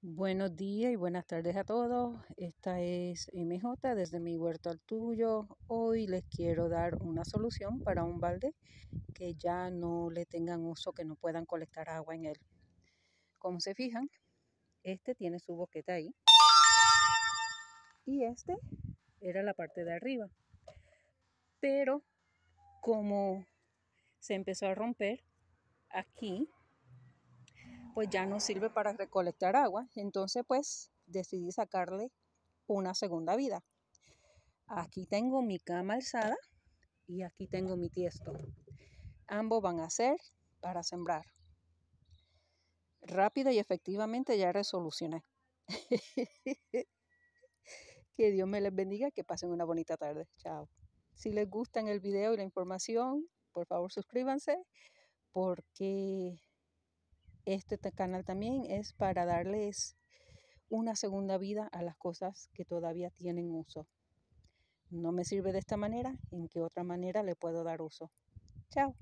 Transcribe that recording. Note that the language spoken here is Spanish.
Buenos días y buenas tardes a todos. Esta es MJ desde mi huerto al tuyo. Hoy les quiero dar una solución para un balde que ya no le tengan uso, que no puedan colectar agua en él. Como se fijan, este tiene su boqueta ahí. Y este era la parte de arriba. Pero como se empezó a romper aquí, pues ya no sirve para recolectar agua. Entonces pues decidí sacarle una segunda vida. Aquí tengo mi cama alzada y aquí tengo mi tiesto. Ambos van a ser para sembrar. Rápida y efectivamente ya resolucioné. que Dios me les bendiga, que pasen una bonita tarde. Chao. Si les gustan el video y la información, por favor suscríbanse porque este canal también es para darles una segunda vida a las cosas que todavía tienen uso. No me sirve de esta manera, ¿en qué otra manera le puedo dar uso? Chao.